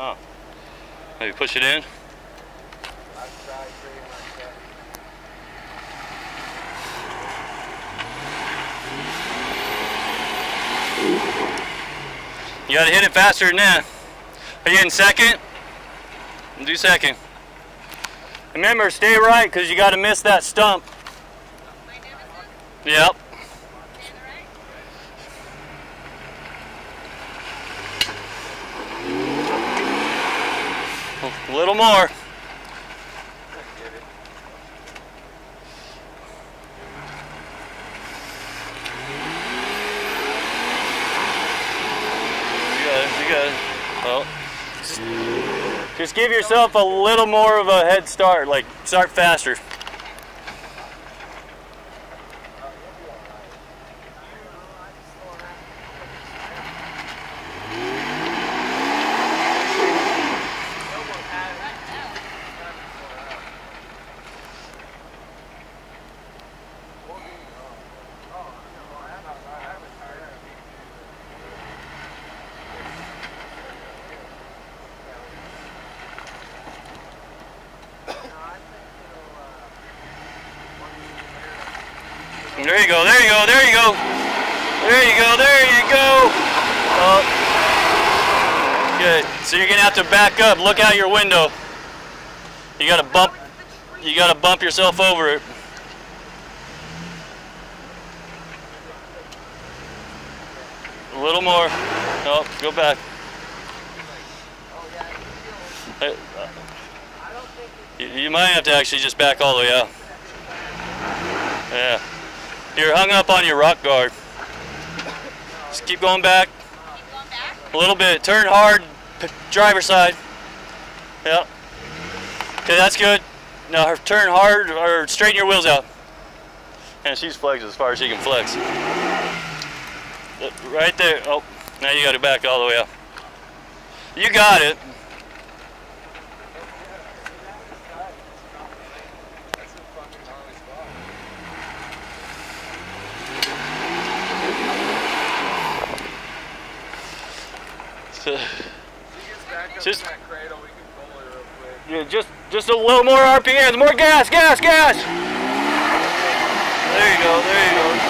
Oh. Maybe push it in. You gotta hit it faster than that. Are you in second? Do second. Remember, stay right because you gotta miss that stump. Yep. A little more. Well, just give yourself a little more of a head start, like start faster. There you go, there you go, there you go. There you go, there you go. Oh. Good. So you're gonna have to back up. Look out your window. You gotta bump you gotta bump yourself over it. A little more. No, go back. You might have to actually just back all the way out. Yeah. You're hung up on your rock guard. Just keep going back. A little bit. Turn hard. Driver side. Yeah. Okay, that's good. Now turn hard or straighten your wheels out. And she's flexed as far as she can flex. Right there. Oh, now you got to back all the way up. You got it. Just yeah, just just a little more RPMs, more gas, gas, gas. There you go, there you go.